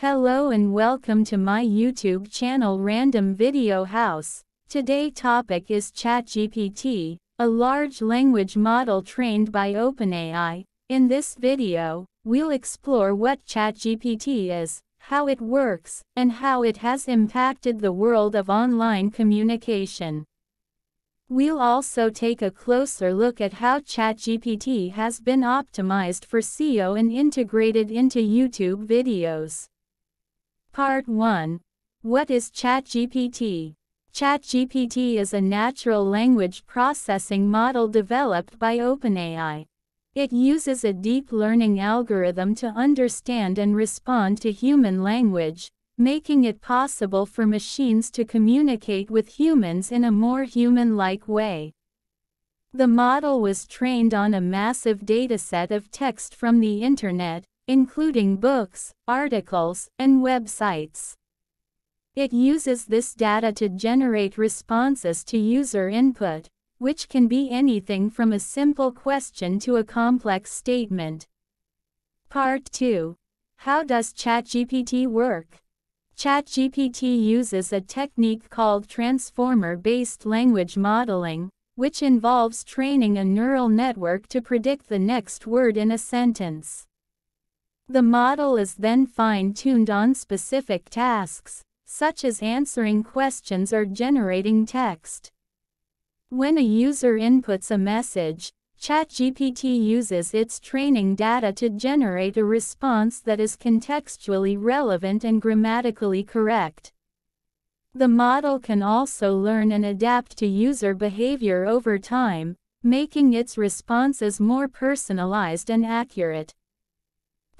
Hello and welcome to my YouTube channel Random Video House. Today topic is ChatGPT, a large language model trained by OpenAI. In this video, we'll explore what ChatGPT is, how it works, and how it has impacted the world of online communication. We'll also take a closer look at how ChatGPT has been optimized for SEO and integrated into YouTube videos. Part 1. What is ChatGPT? ChatGPT is a natural language processing model developed by OpenAI. It uses a deep learning algorithm to understand and respond to human language, making it possible for machines to communicate with humans in a more human-like way. The model was trained on a massive dataset of text from the Internet, including books, articles, and websites. It uses this data to generate responses to user input, which can be anything from a simple question to a complex statement. Part 2. How does ChatGPT work? ChatGPT uses a technique called transformer-based language modeling, which involves training a neural network to predict the next word in a sentence. The model is then fine-tuned on specific tasks, such as answering questions or generating text. When a user inputs a message, ChatGPT uses its training data to generate a response that is contextually relevant and grammatically correct. The model can also learn and adapt to user behavior over time, making its responses more personalized and accurate.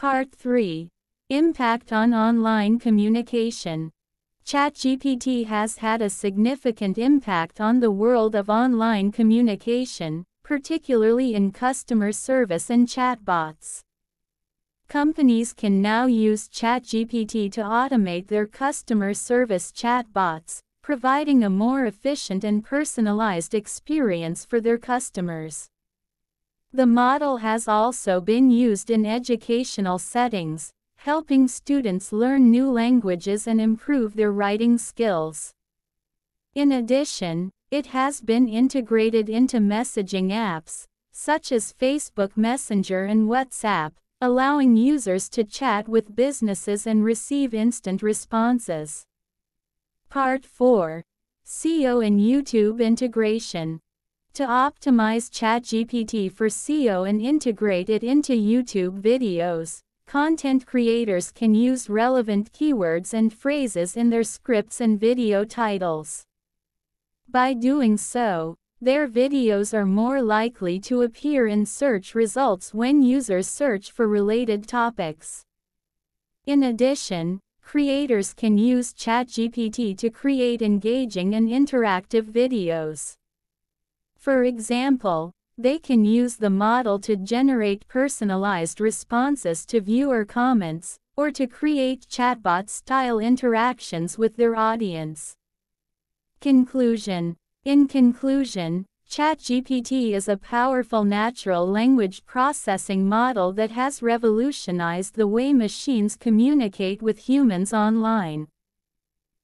Part 3 Impact on Online Communication ChatGPT has had a significant impact on the world of online communication, particularly in customer service and chatbots. Companies can now use ChatGPT to automate their customer service chatbots, providing a more efficient and personalized experience for their customers. The model has also been used in educational settings, helping students learn new languages and improve their writing skills. In addition, it has been integrated into messaging apps, such as Facebook Messenger and WhatsApp, allowing users to chat with businesses and receive instant responses. Part 4 SEO and YouTube Integration To optimize ChatGPT for SEO and integrate it into YouTube videos, content creators can use relevant keywords and phrases in their scripts and video titles. By doing so, their videos are more likely to appear in search results when users search for related topics. In addition, creators can use ChatGPT to create engaging and interactive videos. For example, they can use the model to generate personalized responses to viewer comments, or to create chatbot-style interactions with their audience. Conclusion In conclusion, ChatGPT is a powerful natural language processing model that has revolutionized the way machines communicate with humans online.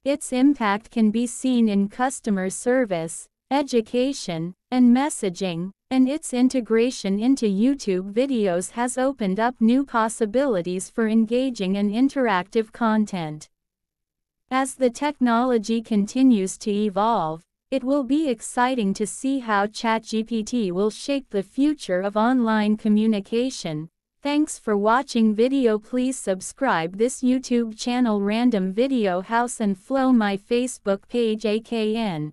Its impact can be seen in customer service, education, and messaging, and its integration into YouTube videos has opened up new possibilities for engaging and interactive content. As the technology continues to evolve, it will be exciting to see how ChatGPT will shape the future of online communication. Thanks for watching video please subscribe this YouTube channel Random Video House and flow my Facebook page AKN.